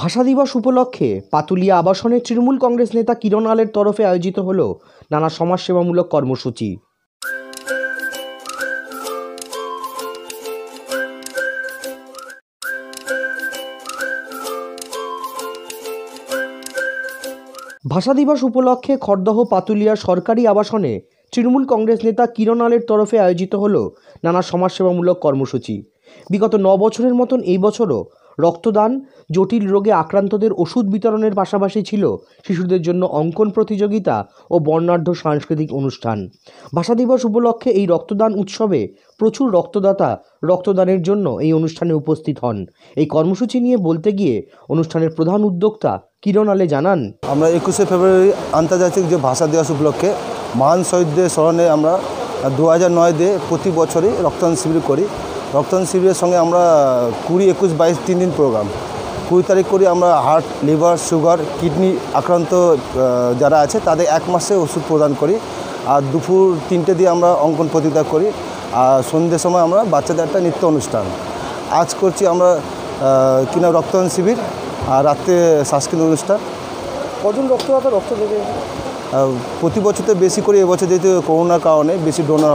ভাষা দিবস উপলক্ষে পাতুলিয়া আবাসনে তৃণমূল কংগ্রেস নেতা কিরণ আলের তরফে আয়োজিত হল নানা সমাজসেবামূলক কর্মসূচি। ভাষা দিবস উপলক্ষে খড়দহ পাতুলিয়া সরকারি আবাসনে তৃণমূল কংগ্রেস নেতা কিরণ আলের তরফে আয়োজিত হল নানা সমাজসেবামূলক কর্মসূচি। বিগত ন বছরের মতন এই বছরও রক্তদান, জটিল রোগে আক্রান্তদের ওষুধ বিতরণের পাশাপাশি ছিল শিশুদের জন্য অঙ্কন প্রতিযোগিতা ও বর্ণাঢ্য সাংস্কৃতিক অনুষ্ঠান। ভাষা দিবস উপলক্ষে এই রক্তদান উৎসবে প্রচুর রক্তদাতা রক্তদানের জন্য এই অনুষ্ঠানে উপস্থিত হন। এই কর্মসূচি নিয়ে বলতে গিয়ে অনুষ্ঠানের প্রধান উদ্যোক্তা কিরণ আলে জানান, আমরা একুশে ফেব্রুয়ারি আন্তর্জাতিক যে ভাষা দিবস উপলক্ষে মহান শহীদদের স্মরণে আমরা দু হাজার নয় দিয়ে প্রতি বছরই রক্তদান শিবির করি। রক্তদান শিবিরের সঙ্গে আমরা কুড়ি একুশ বাইশ তিন দিন প্রোগ্রাম কুড়ি তারিখ করে আমরা হার্ট লিভার সুগার কিডনি আক্রান্ত যারা আছে তাদের এক মাসে ওষুধ প্রদান করি। আর দুপুর তিনটে দিয়ে আমরা অঙ্কন প্রতিযোগিতা করি। আর সন্ধ্যের সময় আমরা বাচ্চাদের একটা নৃত্য অনুষ্ঠান। আজ করছি আমরা কিনা রক্তদান শিবির। আর রাত্রে সাংস্কৃতিক অনুষ্ঠান। কজন রক্তদাতা রক্ত দেবে? প্রতি বছর তো বেশি করে এবছর যেহেতু করোনার কারণে বেশি ডোনার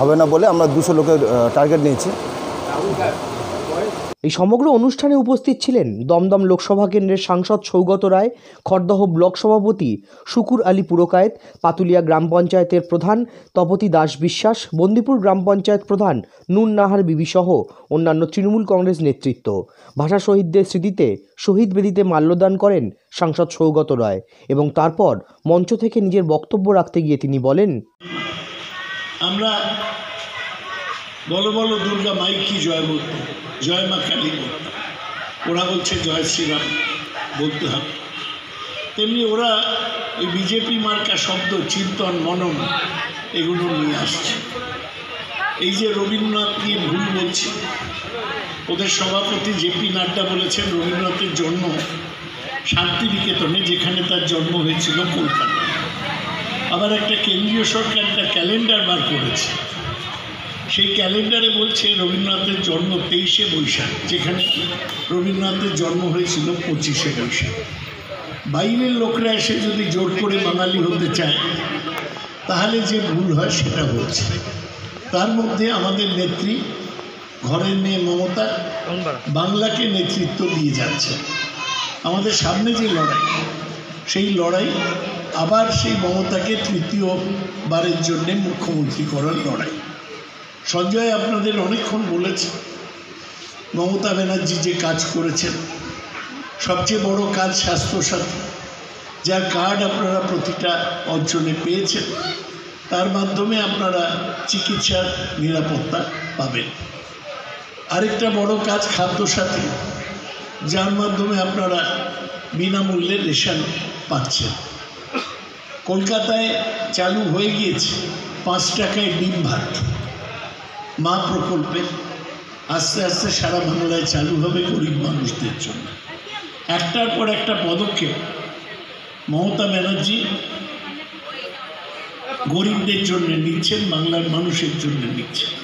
হবে না বলে আমরা দুশো লোকের টার্গেট নিয়েছি। এই সমগ্র অনুষ্ঠানে উপস্থিত ছিলেন দমদম লোকসভা কেন্দ্রের সাংসদ সৌগত রায়, খড়দহ ব্লক সভাপতি শুকুর আলী পুরকায়েত, পাতুলিয়া গ্রাম পঞ্চায়েতের প্রধান তপতি দাস বিশ্বাস, বন্দিপুর গ্রাম পঞ্চায়েত প্রধান নুন নাহার বিবি সহ অন্যান্য তৃণমূল কংগ্রেস নেতৃত্ব। ভাষা শহীদদের স্মৃতিতে শহীদ বেদিতে মাল্যদান করেন সাংসদ সৌগত রায় এবং তারপর মঞ্চ থেকে নিজের বক্তব্য রাখতে গিয়ে তিনি বলেন, আমরা বলো বলো, দুর্গা মাই কি জয় বলতো জয় মা কালী বলতো ওরা বলছে, জয় শ্রীরাম বলতে হবে তেমনি ওরা ওই বিজেপি মার্কা শব্দ, চিন্তন, মনন, এগুলো নিয়ে আসছে। এই যে রবীন্দ্রনাথ নিয়ে ভুল বলছি। ওদের সভাপতি জেপি নাড্ডা বলেছেন, রবীন্দ্রনাথের জন্ম শান্তিনিকেতনে, যেখানে তার জন্ম হয়েছিল কলকাতা আবার একটা কেন্দ্রীয় সরকার একটা ক্যালেন্ডার বার করেছে। সেই ক্যালেন্ডারে বলছে রবীন্দ্রনাথের জন্ম তেইশে বৈশাখ, যেখানে রবীন্দ্রনাথের জন্ম হয়েছিল পঁচিশে বৈশাখ। বাইরের লোকরা এসে যদি জোর করে বাঙালি হতে চায়, তাহলে যে ভুল হয় সেটা হচ্ছে তার মধ্যে আমাদের নেত্রী, ঘরের মেয়ে মমতা, বাংলাকে নেতৃত্ব দিয়ে যাচ্ছে। আমাদের সামনে যে লড়াই, সেই লড়াই আবার সেই মমতাকে তৃতীয়বারের জন্যে মুখ্যমন্ত্রী করার লড়াই। সঞ্জয় আপনাদের অনেকক্ষণ বলেছে। মমতা ব্যানার্জি যে কাজ করেছেন, সবচেয়ে বড় কাজ স্বাস্থ্যসাথী যার কার্ড আপনারা প্রতিটা অঞ্চলে পেয়েছেন, তার মাধ্যমে আপনারা চিকিৎসার নিরাপত্তা পাবেন। আরেকটা বড় কাজ খাদ্যসাথী, যার মাধ্যমে আপনারা বিনামূল্যে রেশন পাচ্ছেন। কলকাতায় চালু হয়ে গিয়েছে পাঁচ টাকায় ডিম ভাত। মা প্রকল্পে আস্তে আস্তে সারা বাংলায় চালু হবে গরিব মানুষদের জন্য। একটার পর একটা পদক্ষেপ। মমতা ব্যানার্জি গরিবদের জন্য নিচ্ছেন, বাংলার মানুষের জন্য নিচ্ছেন।